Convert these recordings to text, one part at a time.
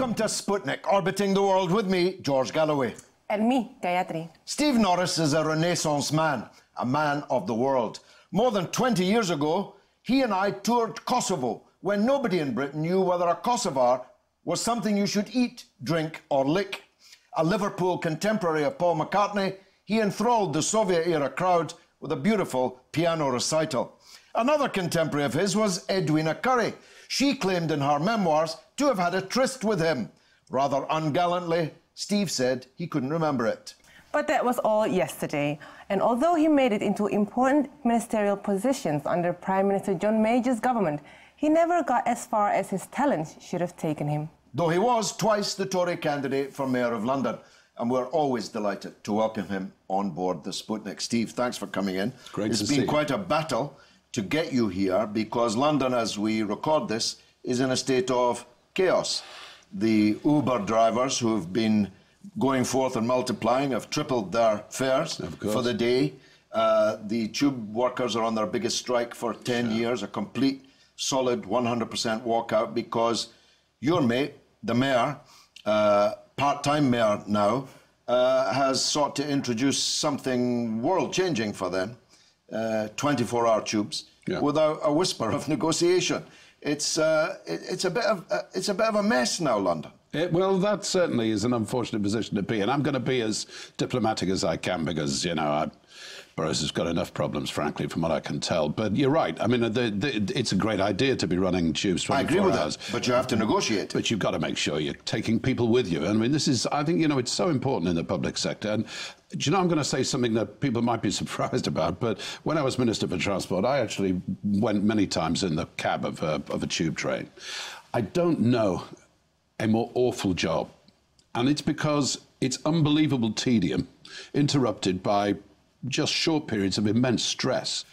Welcome to Sputnik, orbiting the world with me, George Galloway. And me, Gayatri. Steve Norris is a Renaissance man, a man of the world. More than 20 years ago, he and I toured Kosovo when nobody in Britain knew whether a Kosovar was something you should eat, drink, or lick. A Liverpool contemporary of Paul McCartney, he enthralled the Soviet era crowd with a beautiful piano recital. Another contemporary of his was Edwina Currie. She claimed in her memoirs to have had a tryst with him. Rather ungallantly, Steve said he couldn't remember it. But that was all yesterday. And although he made it into important ministerial positions under Prime Minister John Major's government, he never got as far as his talents should have taken him. Though he was twice the Tory candidate for Mayor of London. And we're always delighted to welcome him on board the Sputnik. Steve, thanks for coming in. Great it's to been see you. quite a battle to get you here because London, as we record this, is in a state of chaos. The Uber drivers who have been going forth and multiplying have tripled their fares for the day. Uh, the tube workers are on their biggest strike for 10 years, a complete, solid 100% walkout because your mate, the mayor, uh, part time mayor now, uh, has sought to introduce something world changing for them 24 hour tubes Yeah. without a whisper of negotiation. It's, uh, it, it's, a bit of, uh, it's a bit of a mess now, London. It, well, that certainly is an unfortunate position to be in. I'm going to be as diplomatic as I can because, you know, I, Boris has got enough problems, frankly, from what I can tell. But you're right. I mean, the, the, it's a great idea to be running tubes 24 I agree with hours. that, but you have to negotiate. But you've got to make sure you're taking people with you. I mean, this is, I think, you know, it's so important in the public sector. And do you know, I'm going to say something that people might be surprised about, but when I was Minister for Transport, I actually went many times in the cab of a, of a tube train. I don't know a more awful job. And it's because it's unbelievable tedium, interrupted by just short periods of immense stress.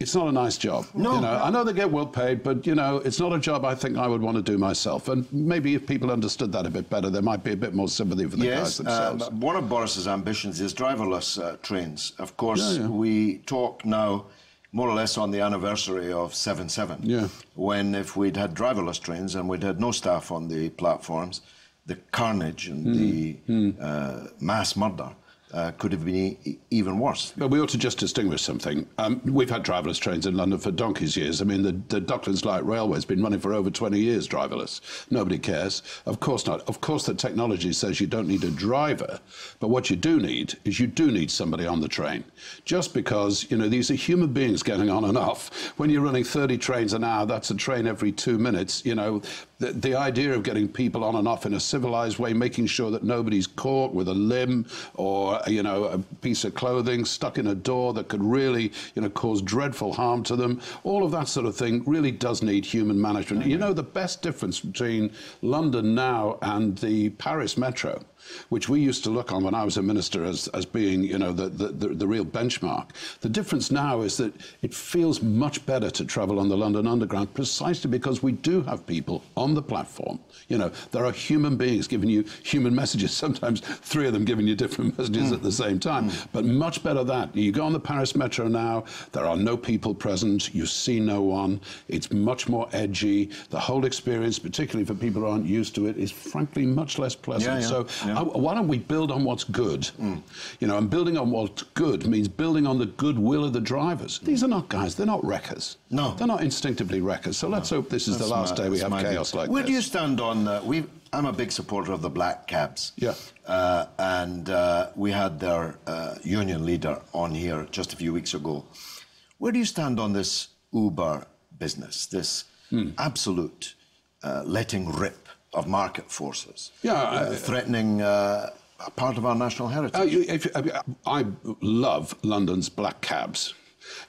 It's not a nice job. No. You know, I know they get well paid, but you know, it's not a job I think I would want to do myself. And maybe if people understood that a bit better, there might be a bit more sympathy for the Yes, guys themselves. um, one of Boris's ambitions is driverless uh, trains. Of course, Yeah, yeah. we talk now more or less on the anniversary of 7 7. Yeah. When if we'd had driverless trains and we'd had no staff on the platforms, the carnage and Hmm. the Uh, mass murder uh, could have been e- even worse. But we ought to just distinguish something. Um, we've had driverless trains in London for donkey's years. I mean, the, the Docklands Light Railway's been running for over 20 years driverless. Nobody cares. Of course not. Of course, the technology says you don't need a driver, but what you do need is you do need somebody on the train. Just because, you know, these are human beings getting on and off. When you're running 30 trains an hour, that's a train every two minutes. You know, the, the idea of getting people on and off in a civilized way, making sure that nobody's caught with a limb or, you know, a piece of clothing stuck in a door that could really, you know, cause dreadful harm to them. All of that sort of thing really does need human management. You know, the best difference between London now and the Paris metro which we used to look on when I was a minister as, as being, you know, the, the, the, the real benchmark. The difference now is that it feels much better to travel on the London Underground precisely because we do have people on the platform. You know, there are human beings giving you human messages, sometimes three of them giving you different messages at the hmm. same time. Hmm. But much better that. You go on the Paris metro now, there are no people present, you see no one, it's much more edgy. The whole experience, particularly for people who aren't used to it, is frankly much less pleasant. Yeah, yeah, so yeah. I- why don't we build on what's good? You know, and building on what's good means building on the goodwill of the drivers. These are not guys, they're not wreckers. No. They're not instinctively wreckers. So let's hope this is That's the last my- day we have chaos like Where this. Where do you stand on? Uh, we I'm a big supporter of the black cabs. Yeah. Uh, and uh, we had their uh, union leader on here just a few weeks ago. Where do you stand on this Uber business? This Hmm. absolute uh, letting rip of market forces. Yeah, uh, I- threatening uh, a part of our national heritage. Uh, you- if, I- I love London's black cabs.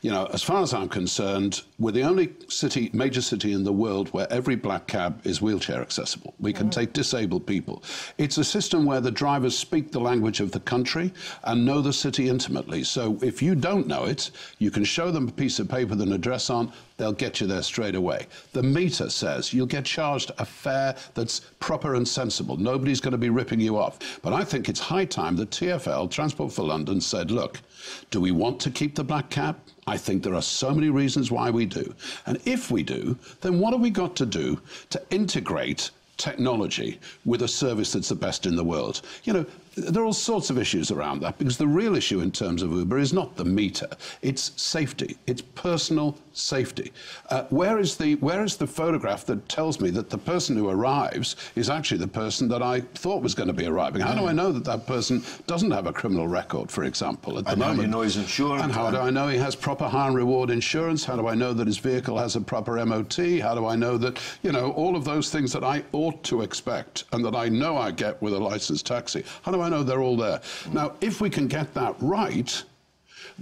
You know, as far as I'm concerned, we're the only city, major city in the world where every black cab is wheelchair accessible. We can mm. take disabled people. It's a system where the drivers speak the language of the country and know the city intimately. So if you don't know it, you can show them a piece of paper with an address on, they'll get you there straight away. The meter says you'll get charged a fare that's proper and sensible. Nobody's going to be ripping you off. But I think it's high time that TfL, Transport for London, said, look, do we want to keep the black cab? I think there are so many reasons why we do. And if we do, then what have we got to do to integrate technology with a service that's the best in the world. You know, there are all sorts of issues around that because the real issue in terms of Uber is not the meter, it's safety, it's personal safety. Uh, where is the where is the photograph that tells me that the person who arrives is actually the person that I thought was going to be arriving? How do I know that that person doesn't have a criminal record, for example, at the and moment? how do you know he's insured? And how do I know he has proper hire and reward insurance? How do I know that his vehicle has a proper MOT? How do I know that you know all of those things that I ought to expect and that I know I get with a licensed taxi? How do I know they're all there? Now, if we can get that right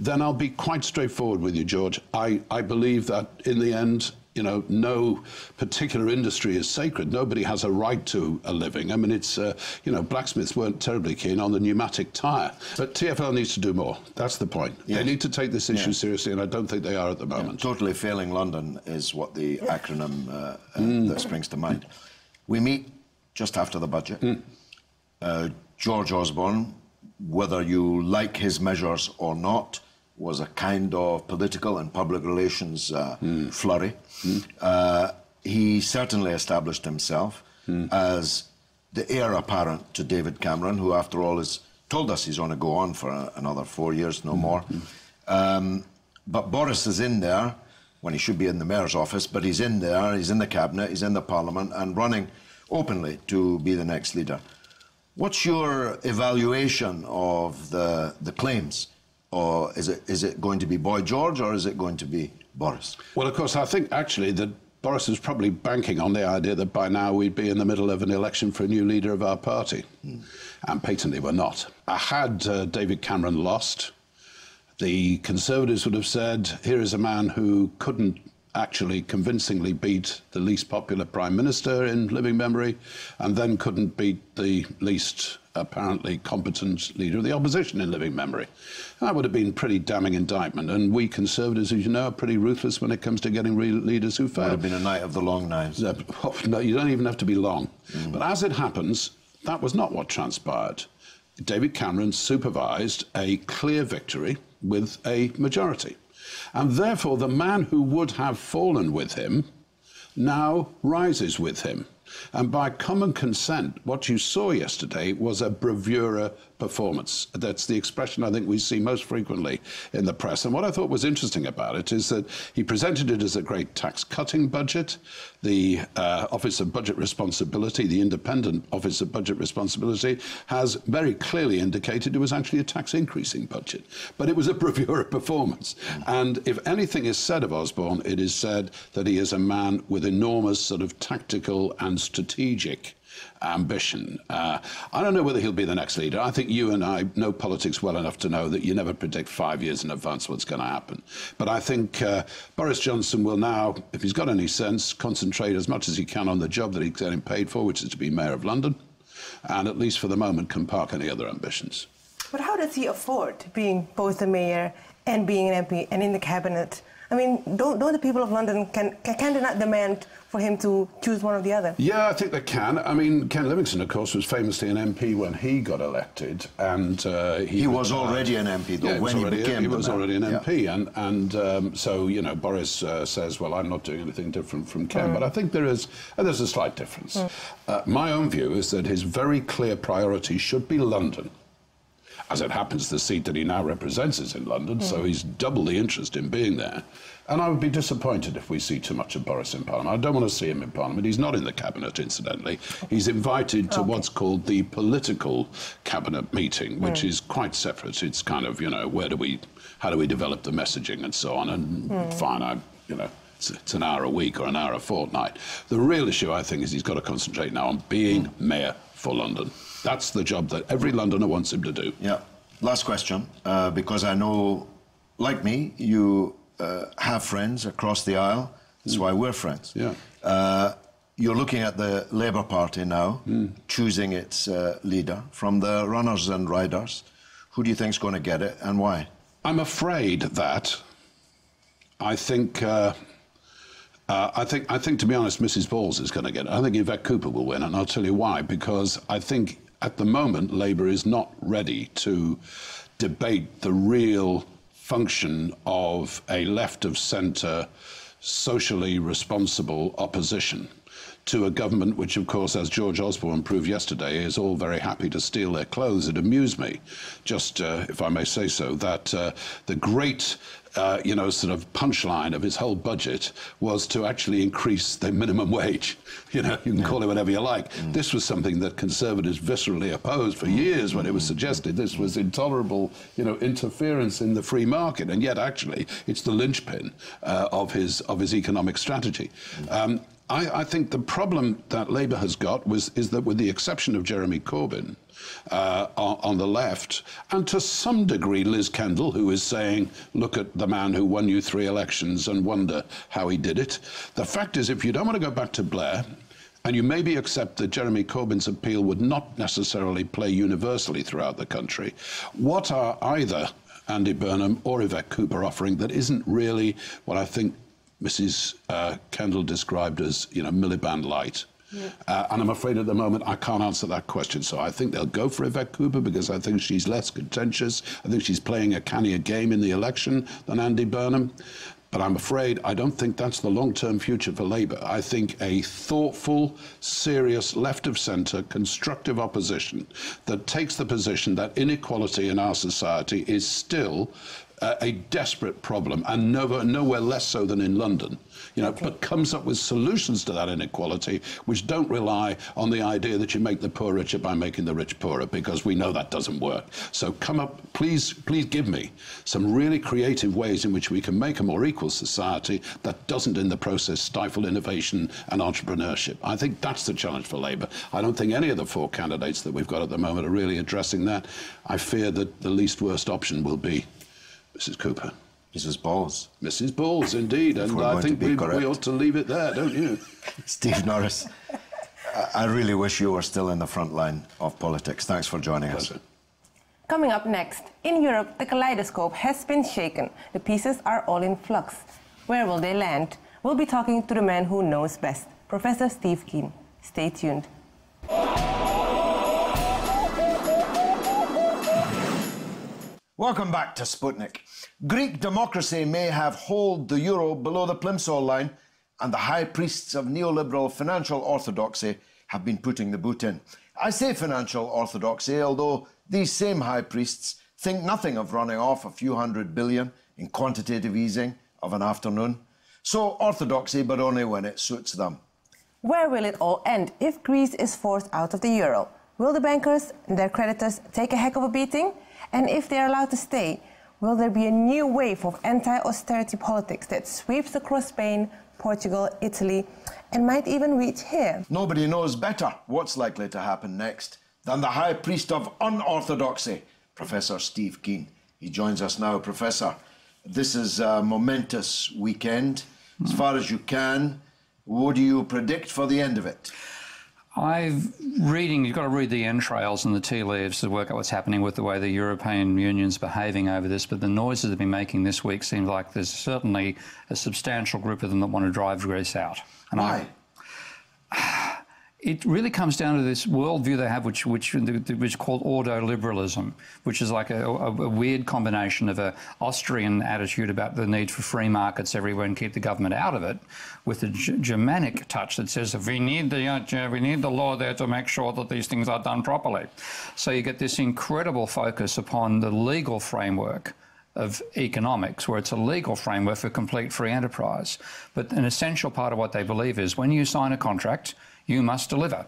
then I'll be quite straightforward with you, George. I, I believe that in the end, you know, no particular industry is sacred. Nobody has a right to a living. I mean, it's, uh, you know, blacksmiths weren't terribly keen on the pneumatic tyre. But TFL needs to do more. That's the point. Yes. They need to take this issue yeah. seriously, and I don't think they are at the moment. Yeah, totally failing London is what the acronym uh, uh, mm. that springs to mind. We meet just after the budget. Mm. George Osborne, whether you like his measures or not, was a kind of political and public relations uh, mm. flurry. Mm. Uh, he certainly established himself mm. as the heir apparent to David Cameron, who, after all, has told us he's going to go on for a, another four years, no hmm. more. Hmm. Um, but Boris is in there when he should be in the mayor's office, but he's in there, he's in the cabinet, he's in the parliament, and running openly to be the next leader. What's your evaluation of the, the claims or is it is it going to be Boy George or is it going to be Boris? Well, of course, I think actually that Boris is probably banking on the idea that by now we'd be in the middle of an election for a new leader of our party, mm. and patently we're not. I had uh, David Cameron lost. The Conservatives would have said, "Here is a man who couldn't." Actually, convincingly beat the least popular prime minister in living memory, and then couldn't beat the least apparently competent leader of the opposition in living memory. That would have been pretty damning indictment. And we Conservatives, as you know, are pretty ruthless when it comes to getting leaders who fail. Would have been a night of the long knives. Uh, no, you don't even have to be long. Mm. But as it happens, that was not what transpired. David Cameron supervised a clear victory with a majority. And therefore, the man who would have fallen with him now rises with him. And by common consent, what you saw yesterday was a bravura performance. That's the expression I think we see most frequently in the press. And what I thought was interesting about it is that he presented it as a great tax cutting budget. The uh, Office of Budget Responsibility, the independent Office of Budget Responsibility, has very clearly indicated it was actually a tax increasing budget. But it was a bravura performance. And if anything is said of Osborne, it is said that he is a man with enormous sort of tactical and strategic ambition. Uh, I don't know whether he'll be the next leader. I think you and I know politics well enough to know that you never predict five years in advance what's going to happen. But I think uh, Boris Johnson will now, if he's got any sense, concentrate as much as he can on the job that he's getting paid for, which is to be Mayor of London, and at least for the moment can park any other ambitions. But how does he afford being both the mayor and being an MP and in the cabinet? I mean, don't, don't the people of London, can, can they not demand for him to choose one or the other? Yeah, I think they can. I mean, Ken Livingstone, of course, was famously an MP when he got elected, and uh, he, he was already an MP though yeah, when already, he became. He was man. already an MP, yeah. and and um, so you know, Boris uh, says, "Well, I'm not doing anything different from Ken," mm. but I think there is uh, there's a slight difference. Mm. Uh, my own view is that his very clear priority should be London. As it happens, the seat that he now represents is in London, mm. so he's double the interest in being there. And I would be disappointed if we see too much of Boris in Parliament. I don't want to see him in Parliament. He's not in the Cabinet, incidentally. He's invited to okay. what's called the political Cabinet meeting, which mm. is quite separate. It's kind of, you know, where do we, how do we develop the messaging and so on. And mm. fine, I, you know, it's, it's, an hour a week or an hour a fortnight. The real issue, I think, is he's got to concentrate now on being mm. mayor for London. That's the job that every Londoner wants him to do. Yeah. Last question, uh, because I know, like me, you uh, have friends across the aisle. That's mm. why we're friends. Yeah. Uh, you're looking at the Labour Party now, mm. choosing its uh, leader from the runners and riders. Who do you think is going to get it, and why? I'm afraid that I think. Uh, I think, I think, to be honest, Mrs. Balls is going to get it. I think Yvette Cooper will win, and I'll tell you why. Because I think at the moment, Labour is not ready to debate the real function of a left of centre, socially responsible opposition. To a government which, of course, as George Osborne proved yesterday, is all very happy to steal their clothes. It amused me, just uh, if I may say so, that uh, the great uh, you know, sort of punchline of his whole budget was to actually increase the minimum wage. You know, you can call it whatever you like. Mm. This was something that conservatives viscerally opposed for years when it was suggested this was intolerable, you know, interference in the free market, and yet actually it's the linchpin uh, of his of his economic strategy. Mm. Um, I, I, think the problem that Labour has got was is that, with the exception of Jeremy Corbyn uh, on, on, the left, and to some degree Liz Kendall, who is saying, "Look at the man who won you three elections and wonder how he did it." The fact is, if you don't want to go back to Blair, and you maybe accept that Jeremy Corbyn's appeal would not necessarily play universally throughout the country, what are either Andy Burnham or Yvette Cooper offering that isn't really what I think Mrs. Uh, Kendall described as, you know, Miliband light. Yeah. Uh, and I'm afraid at the moment I can't answer that question. So I think they'll go for Yvette Cooper because I think she's less contentious. I think she's playing a cannier game in the election than Andy Burnham. But I'm afraid I don't think that's the long term future for Labour. I think a thoughtful, serious, left of centre, constructive opposition that takes the position that inequality in our society is still uh, a desperate problem, and nowhere, nowhere less so than in London. You know, okay. but comes up with solutions to that inequality, which don't rely on the idea that you make the poor richer by making the rich poorer, because we know that doesn't work. So come up, please, please give me some really creative ways in which we can make a more equal society that doesn't, in the process, stifle innovation and entrepreneurship. I think that's the challenge for Labour. I don't think any of the four candidates that we've got at the moment are really addressing that. I fear that the least worst option will be Mrs. Cooper. Mrs. Balls. Mrs. Balls, indeed. and I think we, we, ought to leave it there, don't you? Steve Norris, I really wish you were still in the front line of politics. Thanks for joining Pleasure. us. Coming up next, in Europe, the kaleidoscope has been shaken. The pieces are all in flux. Where will they land? We'll be talking to the man who knows best, Professor Steve Keen. Stay tuned. Welcome back to Sputnik. Greek democracy may have hauled the euro below the plimsoll line, and the high priests of neoliberal financial orthodoxy have been putting the boot in. I say financial orthodoxy, although these same high priests think nothing of running off a few hundred billion in quantitative easing of an afternoon. So orthodoxy, but only when it suits them. Where will it all end if Greece is forced out of the euro? Will the bankers and their creditors take a heck of a beating? And if they're allowed to stay, will there be a new wave of anti austerity politics that sweeps across Spain, Portugal, Italy, and might even reach here? Nobody knows better what's likely to happen next than the High Priest of Unorthodoxy, Professor Steve Keen. He joins us now. Professor, this is a momentous weekend. As far as you can, what do you predict for the end of it? I've reading. You've got to read the entrails and the tea leaves to work out what's happening with the way the European Union's behaving over this. But the noises they've been making this week seem like there's certainly a substantial group of them that want to drive Greece out. And Why? I, it really comes down to this worldview they have, which which is called ordo-liberalism, which is like a, a, a, weird combination of an Austrian attitude about the need for free markets everywhere and keep the government out of it, with a G Germanic touch that says we need the uh, we need the law there to make sure that these things are done properly. So you get this incredible focus upon the legal framework of economics, where it's a legal framework for complete free enterprise. But an essential part of what they believe is when you sign a contract you must deliver.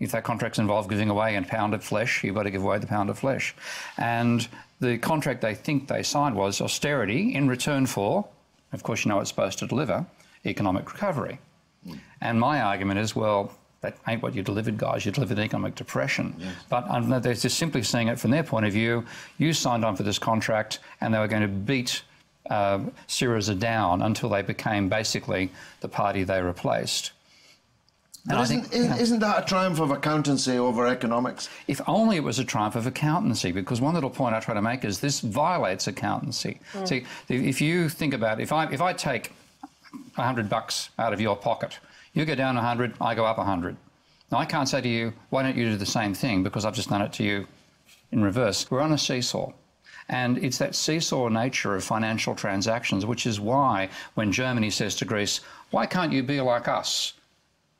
If that contract involves giving away a pound of flesh, you've got to give away the pound of flesh. And the contract they think they signed was austerity in return for, of course, you know it's supposed to deliver, economic recovery. Mm. And my argument is, well, that ain't what you delivered, guys. You delivered economic depression. Yes. But um, they're just simply seeing it from their point of view. You signed on for this contract, and they were going to beat uh, Syriza down until they became basically the party they replaced. But isn't, think, isn't, isn't that a triumph of accountancy over economics? If only it was a triumph of accountancy, because one little point I try to make is this violates accountancy. Mm. See, if you think about it, if I, if I take 100 bucks out of your pocket, you go down 100, I go up 100. Now, I can't say to you, why don't you do the same thing, because I've just done it to you in reverse. We're on a seesaw. And it's that seesaw nature of financial transactions, which is why when Germany says to Greece, why can't you be like us?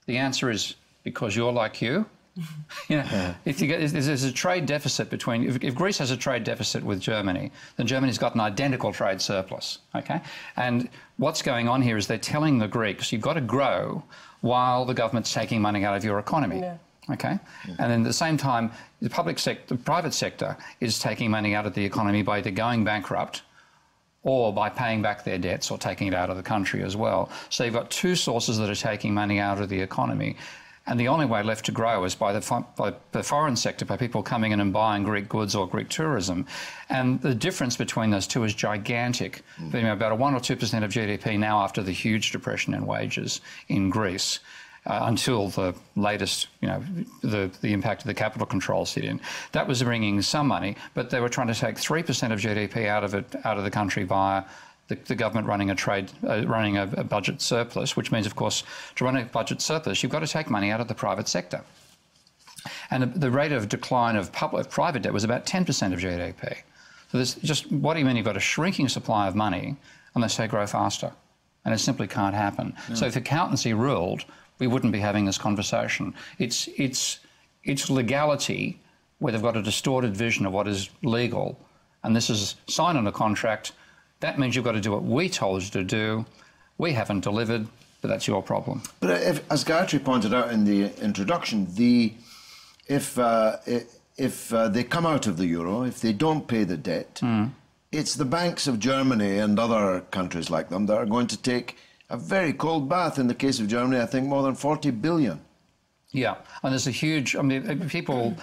The answer is because you're like you. you know, if, you get, if there's a trade deficit between, if, if, Greece has a trade deficit with Germany, then Germany's got an identical trade surplus. Okay, and what's going on here is they're telling the Greeks, you've got to grow while the government's taking money out of your economy. Yeah. Okay, yeah. and then at the same time, the public sector, the private sector is taking money out of the economy by either going bankrupt or by paying back their debts or taking it out of the country as well. So you've got two sources that are taking money out of the economy. And the only way left to grow is by the, by the foreign sector, by people coming in and buying Greek goods or Greek tourism. And the difference between those two is gigantic. Mm. About a 1 or 2% of GDP now after the huge depression in wages in Greece. Uh, until the latest, you know, the, the impact of the capital controls hit in. That was bringing some money, but they were trying to take 3% of GDP out of it, out of the country via the, the, government running a trade, uh, running a, a, budget surplus, which means, of course, to run a budget surplus, you've got to take money out of the private sector. And the, the rate of decline of public, private debt was about 10% of GDP. So there's just, what do you mean you've got a shrinking supply of money unless they grow faster? And it simply can't happen. So if accountancy ruled, we wouldn't be having this conversation. It's, it's, it's legality where they've got a distorted vision of what is legal. And this is sign on a contract that means you've got to do what we told you to do. We haven't delivered, but that's your problem. But if, as Gayatri pointed out in the introduction, the if uh, if uh, they come out of the euro, if they don't pay the debt, mm. it's the banks of Germany and other countries like them that are going to take a very cold bath. In the case of Germany, I think more than 40 billion. Yeah, and there's a huge. I mean, uh, people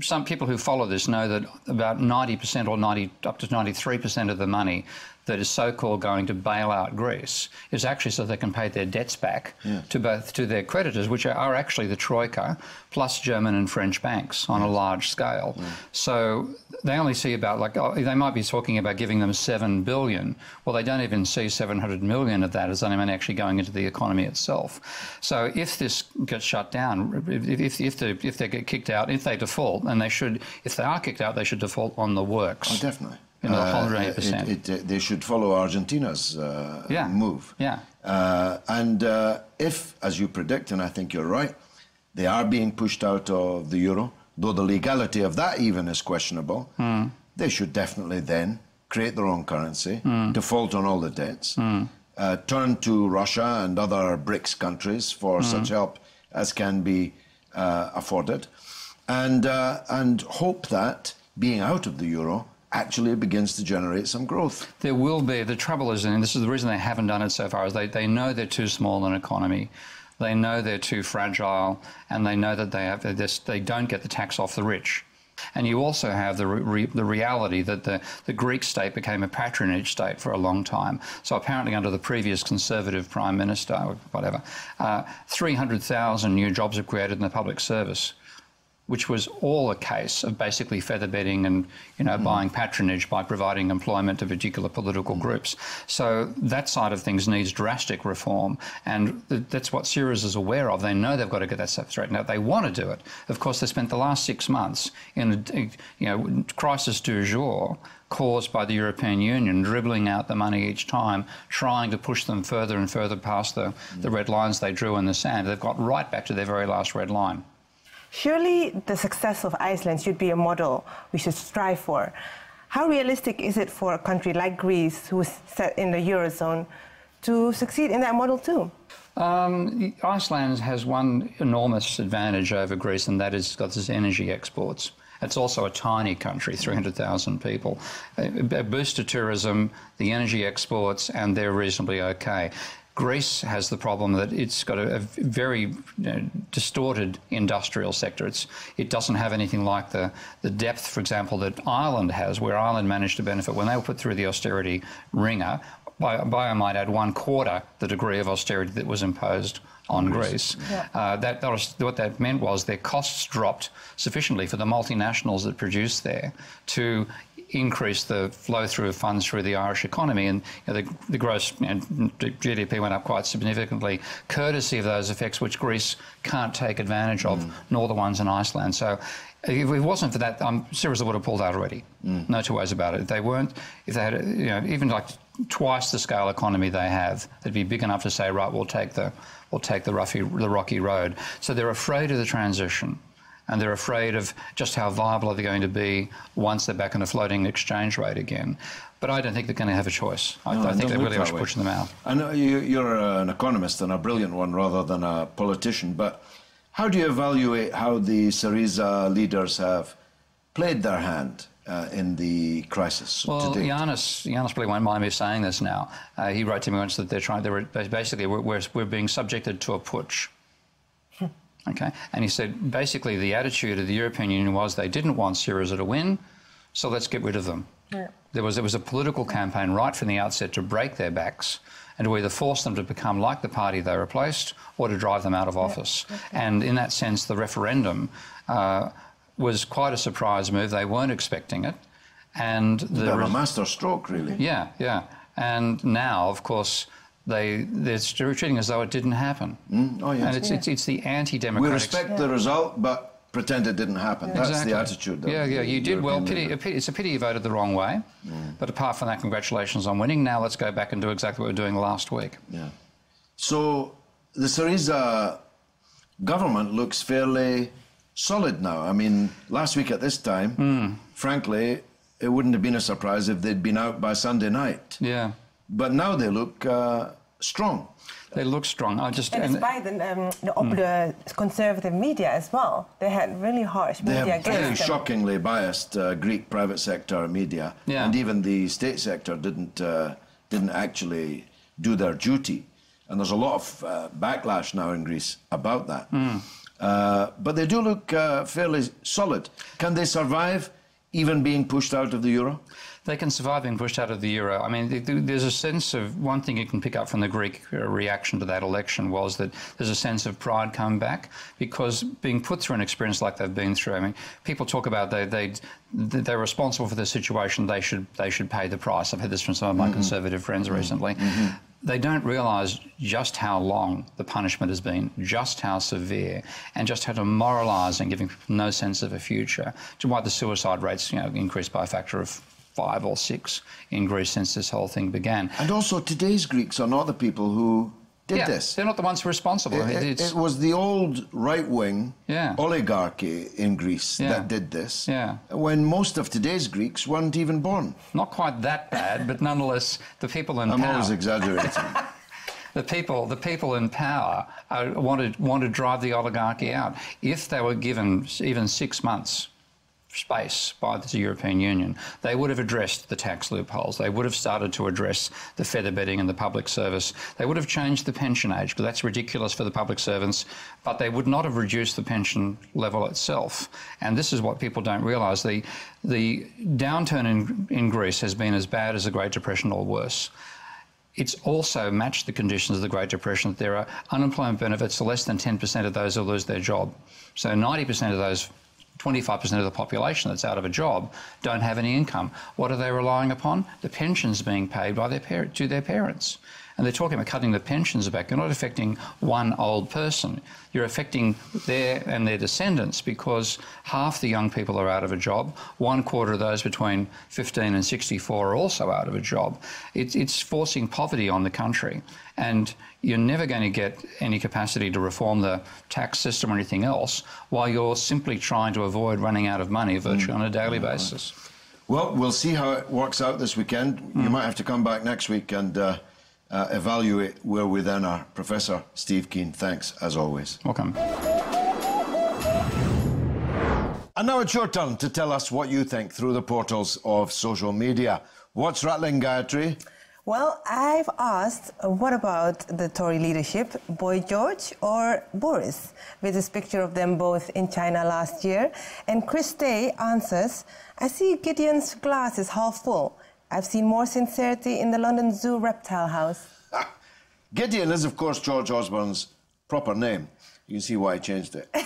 some people who follow this know that about 90% or 90 up to 93% of the money that is so-called going to bail out Greece is actually so they can pay their debts back yeah. to both to their creditors, which are actually the troika plus German and French banks on yes. a large scale. Yeah. So they only see about like oh, they might be talking about giving them seven billion. Well, they don't even see 700 million of that as only money actually going into the economy itself. So if this gets shut down, if if, if, they, if they get kicked out, if they default, and they should, if they are kicked out, they should default on the works. Oh, definitely you know, 180%. Uh, it, it, they should follow Argentina's uh, yeah. move. Yeah. Uh, and uh, if, as you predict, and I think you're right, they are being pushed out of the euro, though the legality of that even is questionable, mm. they should definitely then create their own currency, mm. default on all the debts, mm. turn to Russia and other BRICS countries for hmm. such help as can be uh, afforded, and, uh, and hope that being out of the euro actually begins to generate some growth. There will be. The trouble is, and this is the reason they haven't done it so far, is they, they know they're too small an economy. They know they're too fragile, and they know that they have they don't get the tax off the rich. And you also have the, re, the reality that the, the Greek state became a patronage state for a long time. So apparently, under the previous conservative prime minister, whatever, uh, 300,000 new jobs are created in the public service which was all a case of basically feather bedding and you know mm. buying patronage by providing employment to particular political mm. groups. So that side of things needs drastic reform, and th that's what Syriza is aware of. They know they've got to get that stuff straightened out. They want to do it. Of course, they spent the last six months in a you know crisis du jour caused by the European Union, dribbling out the money each time, trying to push them further and further past the, mm. the red lines they drew in the sand. They've got right back to their very last red line. Surely the success of Iceland should be a model we should strive for. How realistic is it for a country like Greece, who is set in the Eurozone, to succeed in that model too? Um, Iceland has one enormous advantage over Greece, and that is got its energy exports. It's also a tiny country, 300,000 people. A boost to tourism, the energy exports, and they're reasonably okay. Greece has the problem that it's got a, a very you know, distorted industrial sector. It's, it doesn't have anything like the, the depth, for example, that Ireland has, where Ireland managed to benefit when they were put through the austerity ringer. By, by I might add, one quarter the degree of austerity that was imposed on Greece. Yeah. Uh, that, that was, what that meant was their costs dropped sufficiently for the multinationals that produced there to increase the flow through of funds through the Irish economy, and you know, the, the, gross you know, GDP went up quite significantly, courtesy of those effects which Greece can't take advantage of, mm. nor the ones in Iceland. So. If it wasn't for that, um, Syriza would have pulled out already. Mm. No two ways about it. If they weren't, if they had, you know, even like twice the scale economy they have, they'd be big enough to say, right, we'll take the or take the rocky, the rocky road. So they're afraid of the transition and they're afraid of just how viable are they going to be once they're back on a floating exchange rate again. But I don't think they're going to have a choice. I, No, I think they're really much way. pushing them out. I know you, you're an economist and a brilliant one rather than a politician, but how do you evaluate how the Syriza leaders have played their hand uh, in the crisis Well? Yanis, Yanis probably won't mind me saying this now. Uh, he wrote to me once that they're trying. They were basically we're, we're, we're being subjected to a putsch. Okay, and he said basically the attitude of the European Union was they didn't want Syriza to win, so let's get rid of them. There was there was a political campaign right from the outset to break their backs and to either force them to become like the party they replaced or to drive them out of office. And in that sense, the referendum uh, was quite a surprise move. They weren't expecting it, and Bit the of a res- master stroke, really. yeah, yeah. And now, of course, they they're treating as though it didn't happen. Oh, yes. And it's, it's it's the anti-democratic. We respect the result, but pretend it didn't happen. That's Exactly. the attitude. of Yeah, yeah. You did well. Pity, a pity, it's a pity you voted the wrong way. But apart from that, congratulations on winning. Now let's go back and do exactly what we were doing last week. Yeah. So the Syriza government looks fairly solid now. I mean, last week at this time, Hmm. frankly, it wouldn't have been a surprise if they'd been out by Sunday night. Yeah, But now they look uh, strong. they look strong. I just And and- despite the, um, the, op- the conservative media as well, they had really harsh They media have very against them. shockingly biased uh, Greek private sector media, Yeah. and even the state sector didn't uh, didn't actually do their duty. And there's a lot of uh, backlash now in Greece about that. Uh, but they do look uh, fairly solid. Can they survive even being pushed out of the euro? They can survive being pushed out of the euro. I mean, th- th- there's a sense of one thing you can pick up from the Greek uh, reaction to that election was that there's a sense of pride coming back because being put through an experience like they've been through. I mean, people talk about they they they're responsible for the situation. They should they should pay the price. I've had this from some of my mm-hmm. conservative friends mm-hmm. recently. Mm-hmm. They don't realise just how long the punishment has been, just how severe, and just how demoralising, giving people no sense of a future. To why the suicide rates, you know, increased by a factor of five or six in Greece since this whole thing began. And also, today's Greeks are not the people who did yeah, this. they're not the ones who are responsible. It, It- it- was the old right wing Yeah. oligarchy in Greece Yeah. that did this. Yeah. When most of today's Greeks weren't even born. not quite that bad, but nonetheless, the people in I'm power. always exaggerating. the people, the people in power, uh, want to want to drive the oligarchy out. If they were given even six months space by the European Union, they would have addressed the tax loopholes. They would have started to address the feather bedding in the public service. They would have changed the pension age because that's ridiculous for the public servants. But they would not have reduced the pension level itself. And this is what people don't realise: the the downturn in in Greece has been as bad as the Great Depression or worse it's also matched the conditions of the Great Depression. There are unemployment benefits to less than 10% of those who lose their job. So 90% of those, 25% of the population that's out of a job don't have any income. What are they relying upon? The pensions being paid by their to their parents. And they're talking about cutting the pensions back. You're not affecting one old person. You're affecting their and their descendants because half the young people are out of a job. One quarter of those between 15 and 64 are also out of a job. It's, it's forcing poverty on the country. And you're never going to get any capacity to reform the tax system or anything else while you're simply trying to avoid running out of money virtually on a daily basis. well, we'll see how it works out this weekend. You might have to come back next week and uh, uh, evaluate where we then are. Professor Steve Keen, thanks as always. Welcome. And now it's your turn to tell us what you think through the portals of social media. What's rattling, Gayatri? Well, I've asked, uh, what about the Tory leadership, Boy George or Boris, with this picture of them both in China last year? And Chris Day answers, I see Gideon's glass is half full. I've seen more sincerity in the London Zoo reptile house. Gideon is, of course, George Osborne's proper name. You can see why he changed it.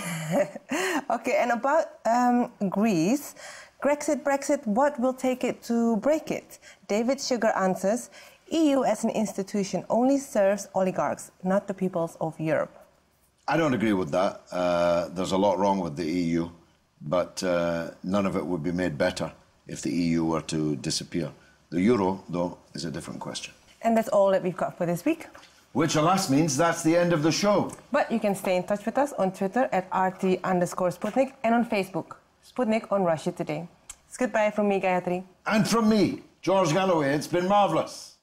Okay, and about um, Greece, Grexit, Brexit, what will take it to break it? David Sugar answers, EU as an institution only serves oligarchs, not the peoples of Europe. I don't agree with that. Uh, there's a lot wrong with the EU, but uh, none of it would be made better if the EU were to disappear. The euro, though, is a different question. And that's all that we've got for this week. Which, alas, means that's the end of the show. But you can stay in touch with us on Twitter at RT underscore Sputnik and on Facebook, Sputnik on Russia Today. It's goodbye from me, Gayatri. And from me, George Galloway, it's been marvellous.